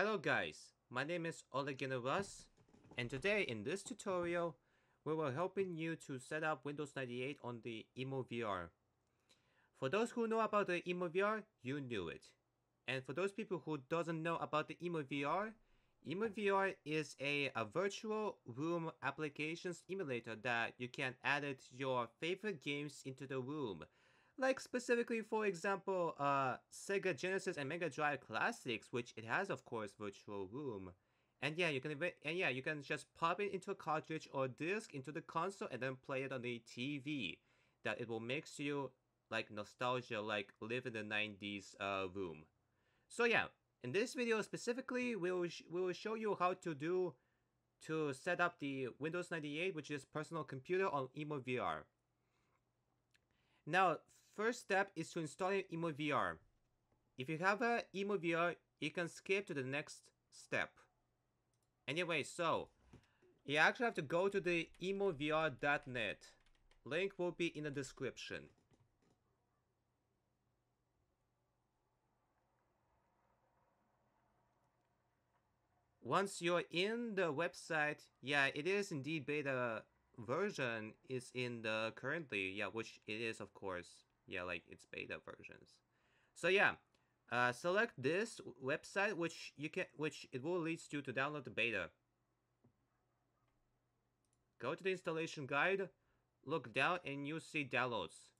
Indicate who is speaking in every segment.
Speaker 1: Hello guys, my name is Oleg Ganin Rus, and today in this tutorial, we will helping you to set up Windows 98 on the EmuVR. For those who know about the EmuVR, you knew it. And for those people who doesn't know about the EmuVR, EmuVR is a, a virtual room applications emulator that you can edit your favorite games into the room like specifically, for example, uh, Sega Genesis and Mega Drive Classics, which it has, of course, Virtual Room. And yeah, you can and yeah, you can just pop it into a cartridge or disc into the console and then play it on the TV. That it will makes you like nostalgia, like live in the 90s uh, room. So yeah, in this video specifically, we will we will show you how to do to set up the Windows 98, which is personal computer on EmuVR. Now, first step is to install EmuVR. If you have a EmuVR, you can skip to the next step. Anyway, so you actually have to go to the emuvr.net. Link will be in the description. Once you're in the website, yeah, it is indeed beta version is in the currently, yeah, which it is, of course. Yeah, like it's beta versions. So yeah, uh, select this website, which you can, which it will lead you to download the beta. Go to the installation guide, look down, and you see downloads.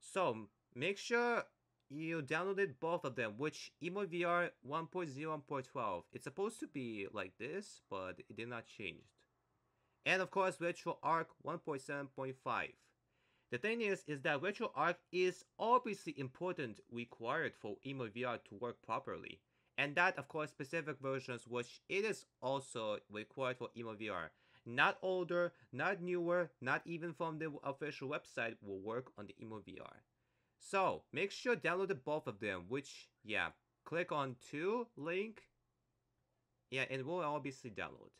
Speaker 1: So make sure you downloaded both of them, which EmuVR 1.0 1.12. It's supposed to be like this, but it did not change and of course RetroArch 1.7.5. The thing is, is that RetroArch is obviously important required for EmuVR to work properly. And that, of course, specific versions which it is also required for EmuVR. Not older, not newer, not even from the official website will work on the EmuVR. So, make sure download both of them, which, yeah, click on to link. Yeah, it will obviously download.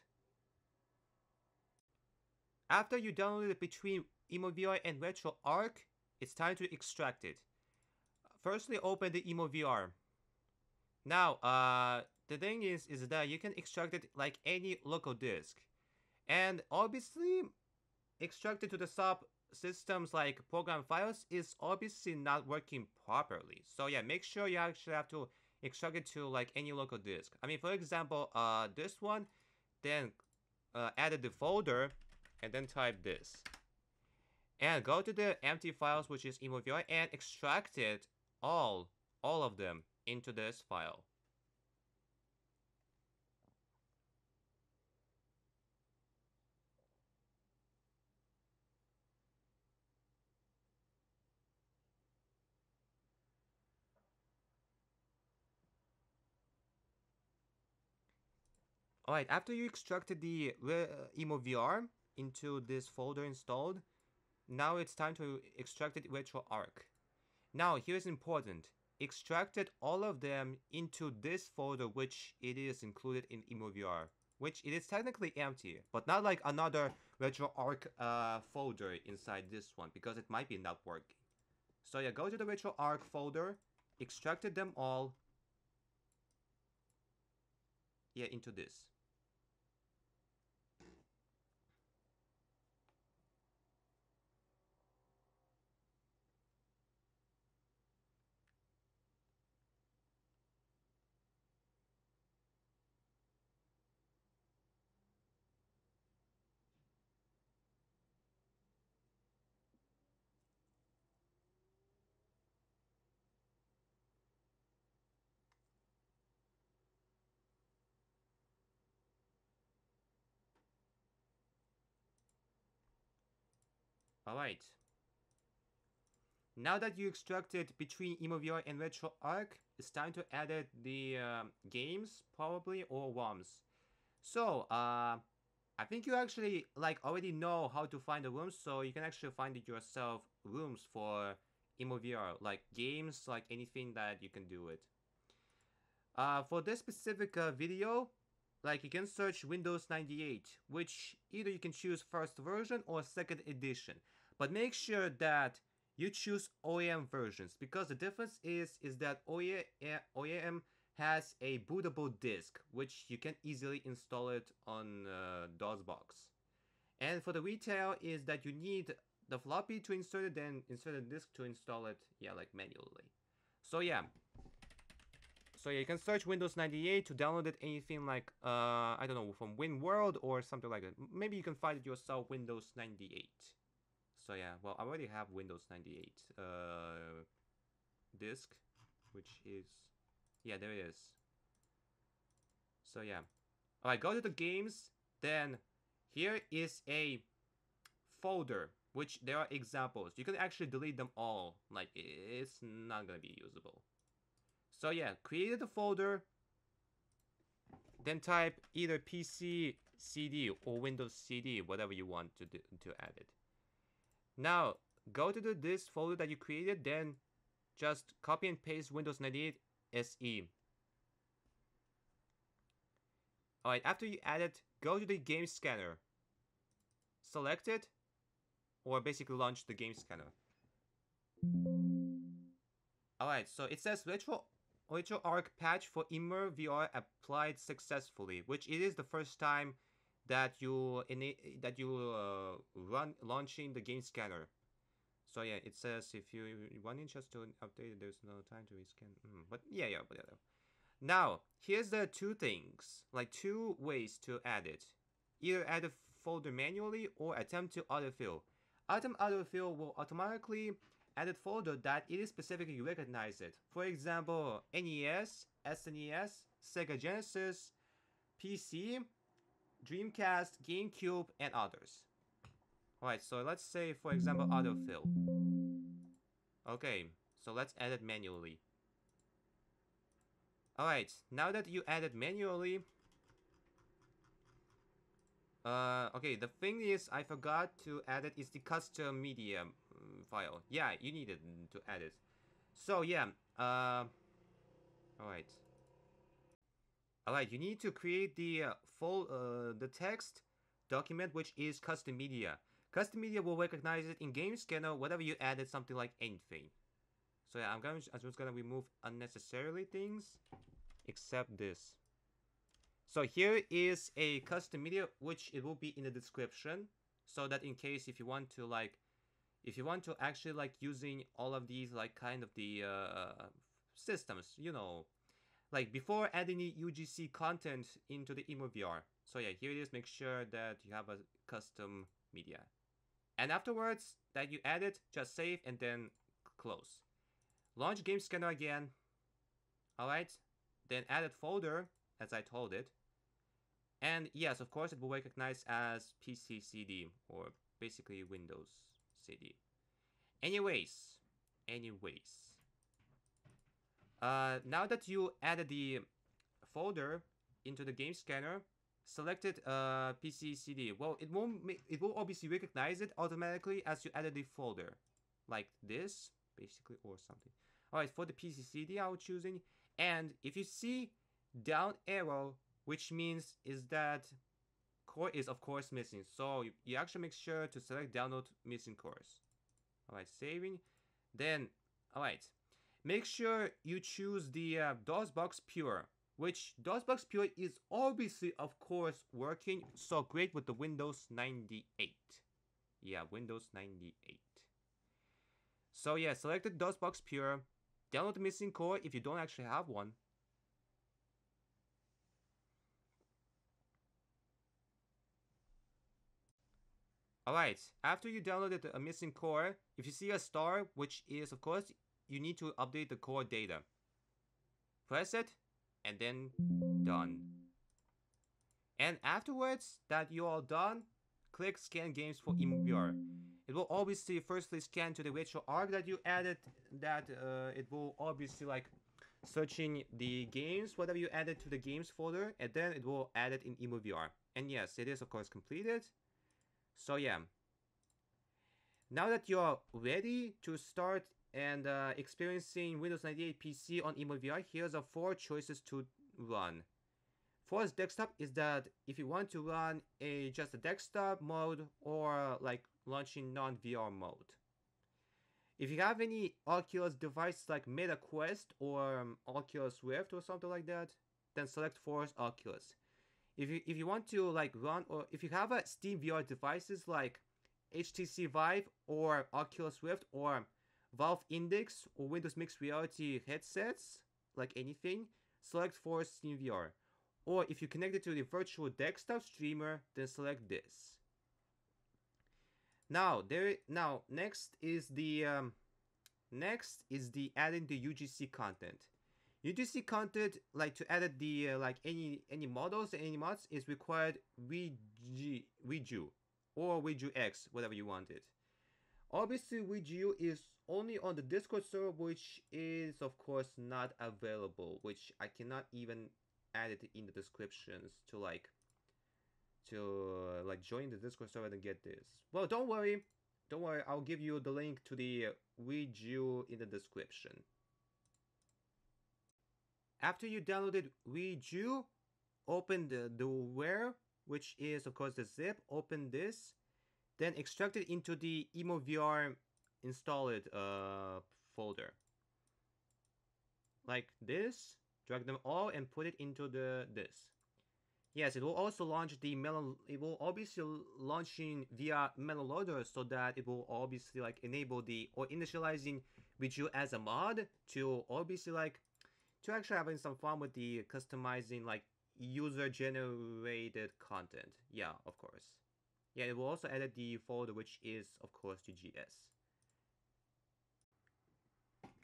Speaker 1: After you download it between EmuVR and RetroArch, it's time to extract it. Firstly, open the EmuVR. Now, uh, the thing is, is that you can extract it like any local disk. And obviously, extract it to the sub systems like program files is obviously not working properly. So yeah, make sure you actually have to extract it to like any local disk. I mean, for example, uh, this one, then uh, added the folder and then type this. And go to the empty files, which is EmuVR, and extract it all, all of them into this file. Alright, after you extracted the uh, EmuVR, into this folder installed. Now it's time to extract it RetroArch. Now here's important. Extracted all of them into this folder which it is included in EmuVR. Which it is technically empty, but not like another RetroArch uh, folder inside this one because it might be not working. So yeah, go to the RetroArch folder, extracted them all, yeah, into this. Alright. Now that you extracted between EmuVR and RetroArch, it's time to edit the uh, games, probably, or ROMs. So, uh, I think you actually, like, already know how to find the ROMs, so you can actually find it yourself ROMs for EmuVR, like games, like anything that you can do it. Uh, for this specific uh, video, like you can search Windows 98, which either you can choose first version or second edition. But make sure that you choose OEM versions because the difference is is that OEM has a bootable disk, which you can easily install it on uh, DOSBox. And for the retail is that you need the floppy to insert it, then insert the disk to install it, yeah, like manually. So yeah. So yeah, you can search Windows 98 to download it anything like, uh, I don't know, from WinWorld or something like that. Maybe you can find it yourself, Windows 98. So yeah, well, I already have Windows 98 uh, disk, which is, yeah, there it is. So yeah. Alright, go to the games, then here is a folder, which there are examples. You can actually delete them all, like it's not gonna be usable. So yeah, create the folder, then type either PC CD or Windows CD, whatever you want to do, to add it. Now, go to the, this folder that you created, then just copy and paste Windows 98 SE. Alright, after you add it, go to the game scanner. Select it, or basically launch the game scanner. Alright, so it says RetroArch patch for EmuVR applied successfully, which it is the first time that you in it, that you uh, run launching the game scanner. So yeah, it says if you one inch just to update, there's no time to rescan. Mm, but yeah, yeah. Now here's the two things, like two ways to add it. Either add a folder manually or attempt to autofill. Attempt autofill will automatically add a folder that it is specifically recognize it. For example, NES, SNES, Sega Genesis, PC, Dreamcast, GameCube, and others. Alright, so let's say, for example, autofill. Okay, so let's add it manually. Alright, now that you add it manually... Uh, okay, the thing is, I forgot to add it is the custom media mm, file. Yeah, you needed to add it. So, yeah, uh... Alright. Alright, you need to create the uh, full, uh, the text document which is custom media. Custom media will recognize it in game scanner whatever you added something like anything. So yeah, I'm gonna I'm just gonna remove unnecessarily things except this. So here is a custom media which it will be in the description so that in case if you want to like if you want to actually like using all of these like kind of the uh, systems, you know, like before adding UGC content into the VR. So yeah, here it is. Make sure that you have a custom media. And afterwards that you add it, just save and then close. Launch Game Scanner again. Alright. Then add a folder, as I told it. And yes, of course, it will recognize as PC CD or basically Windows CD. Anyways, anyways. Uh, now that you added the folder into the game scanner, selected uh, PC CD. Well, it won't make, it will obviously recognize it automatically as you added the folder, like this, basically, or something. All right, for the PC CD, I'm choosing, and if you see down arrow, which means is that core is of course missing. So you, you actually make sure to select download missing cores. All right, saving. Then, all right, Make sure you choose the uh, DOSBox Pure, which DOSBox Pure is obviously, of course, working so great with the Windows 98. Yeah, Windows 98. So yeah, select the DOSBox Pure, download the missing core if you don't actually have one. Alright, after you downloaded a missing core, if you see a star, which is of course you need to update the core data. Press it, and then done. And afterwards that you're done, click Scan Games for EmuVR. It will obviously firstly scan to the RetroArch that you added, that uh, it will obviously like searching the games, whatever you added to the games folder, and then it will add it in EmuVR. And yes, it is of course completed. So yeah. Now that you're ready to start and uh, experiencing Windows 98 PC on EmuVR, here's are four choices to run. First desktop is that if you want to run a just a desktop mode or like launching non-VR mode. If you have any Oculus device like Meta Quest or um, Oculus Rift or something like that, then select Force Oculus. If you if you want to like run or if you have a Steam VR devices like HTC Vive or Oculus Rift or Valve Index or Windows Mixed Reality headsets, like anything, select Force Steam VR. Or if you connect it to the virtual desktop streamer, then select this. Now there now next is the um, next is the adding the UGC content. UGC content like to edit the uh, like any any models any mods is required VG WiGu or WiGu X whatever you want it. Obviously WiGu is only on the Discord server which is of course not available which I cannot even add it in the descriptions to like to like join the Discord server and get this. Well, don't worry. Don't worry, I'll give you the link to the WiGu in the description. After you downloaded WiGu, open the, the where, which is of course the zip, open this, then extract it into the EmuVR installed uh, folder. Like this, drag them all and put it into the this. Yes, it will also launch the Melon. It will obviously launching via Melon Loader so that it will obviously like enable the or initializing WiGu as a mod to obviously like to actually having some fun with the customizing like user generated content. Yeah, of course. Yeah, it will also edit the folder which is of course the GS.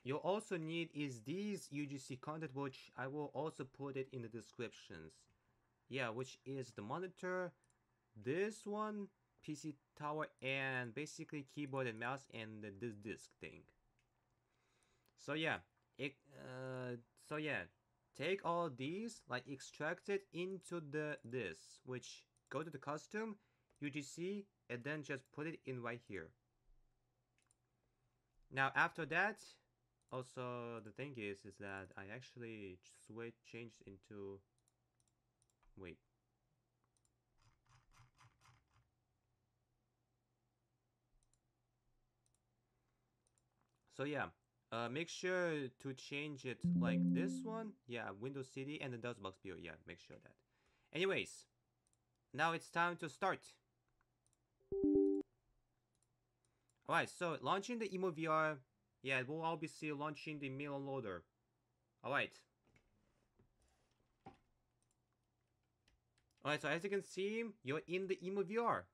Speaker 1: You'll also need is these UGC content which I will also put it in the descriptions. Yeah which is the monitor this one pc tower and basically keyboard and mouse and the, this disk thing. So yeah it uh so yeah take all these like extract it into the this which go to the custom UGC and then just put it in right here. Now after that also the thing is is that I actually switch changed into Wait. So yeah, uh, make sure to change it like this one. Yeah, Windows CD and the DOSBox build. Yeah, make sure that. Anyways, now it's time to start. Alright, so launching the EmuVR. Yeah, we'll obviously launching the Melon Loader. Alright, Alright, so as you can see, you're in the EmuVR.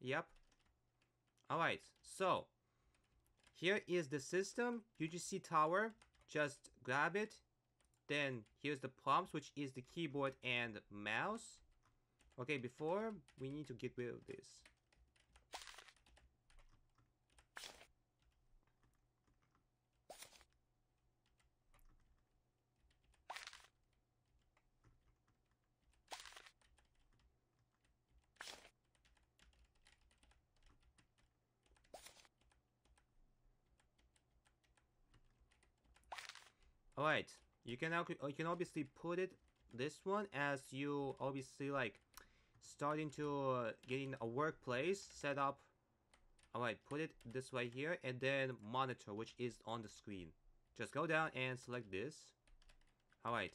Speaker 1: Yep. Alright, so here is the system, UGC tower. Just grab it. Then here's the prompts, which is the keyboard and mouse. Okay, before we need to get rid of this. Alright, you can you can obviously put it this one as you obviously like starting to uh, getting a workplace set up. Alright, put it this way here and then monitor which is on the screen. Just go down and select this. Alright,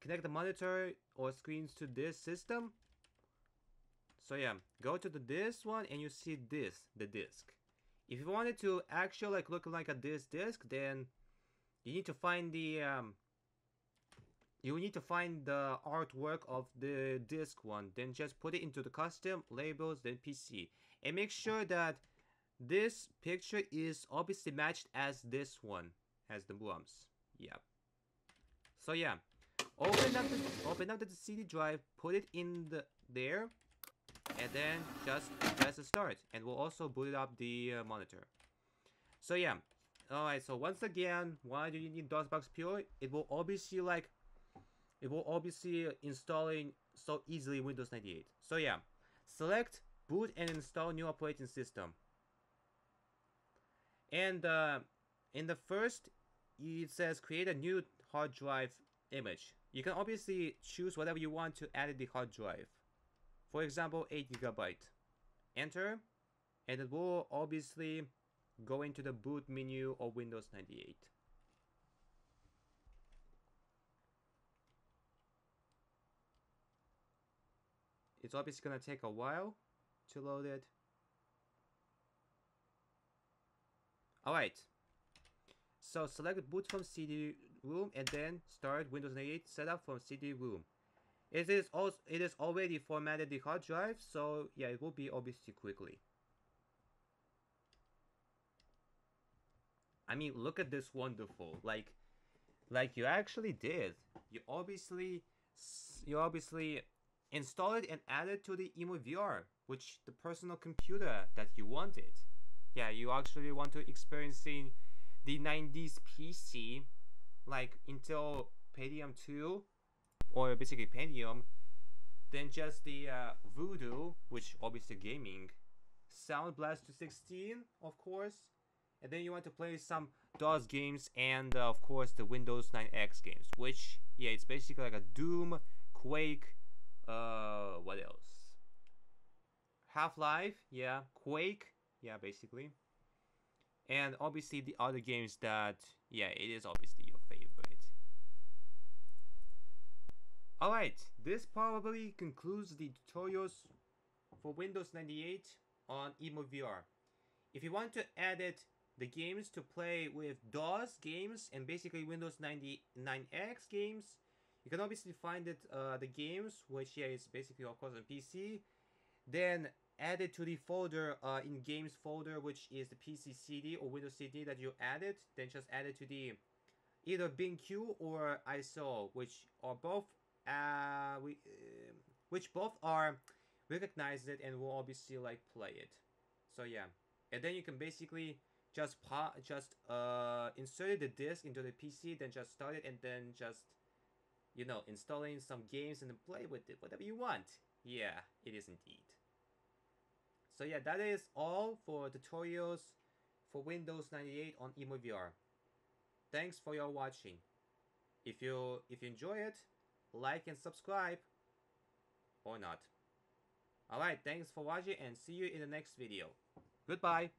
Speaker 1: connect the monitor or screens to this system. So yeah, go to the this one and you see this, the disk. If you wanted to actually like look like a this disk, then you need to find the um, you need to find the artwork of the disc one then just put it into the custom labels then PC and make sure that this picture is obviously matched as this one has the bumps yep so yeah. Open up the open up the CD drive put it in the there and then just press start and we'll also boot up the uh, monitor. So yeah Alright, so once again, why do you need DOSBox Pure? It will obviously like, it will obviously installing so easily Windows 98. So yeah, select boot and install new operating system. And uh, in the first, it says create a new hard drive image. You can obviously choose whatever you want to add in the hard drive. For example, 8 gigabyte. Enter, and it will obviously go into the boot menu of Windows 98. It's obviously gonna take a while to load it. Alright. So select boot from CD-ROM and then start Windows 98 setup from CD-ROM. It is also it is already formatted the hard drive, so yeah, it will be obviously quickly. I mean, look at this wonderful. Like, like you actually did. You obviously, you obviously installed and added to the EmuVR, which the personal computer that you wanted. Yeah, you actually want to experiencing the 90s PC, like Intel Pentium 2, or basically Pentium, then just the uh, Voodoo, which obviously gaming, Sound Blaster 16, of course, and then you want to play some DOS games and uh, of course the Windows 9X games, which yeah, it's basically like a Doom, Quake, uh, what else? Half-Life, yeah, Quake, yeah, basically. And obviously the other games that, yeah, it is obviously your favorite. Alright, this probably concludes the tutorials for Windows 98 on EmuVR. If you want to edit the games to play with DOS games and basically Windows 99X games. You can obviously find it uh, the games, which yeah is basically of course on PC. Then add it to the folder uh, in games folder, which is the PC CD or Windows CD that you added. Then just add it to the either BIN/CUE or ISO, which are both uh, we, uh, which both are recognize it and will obviously like play it. So yeah, and then you can basically just pa just uh inserted the disk into the PC, then just start it, and then just you know installing some games and play with it, whatever you want. Yeah, it is indeed. So yeah, that is all for tutorials for Windows 98 on EmuVR. Thanks for your watching. If you if you enjoy it, like and subscribe or not. Alright, thanks for watching and see you in the next video. Goodbye.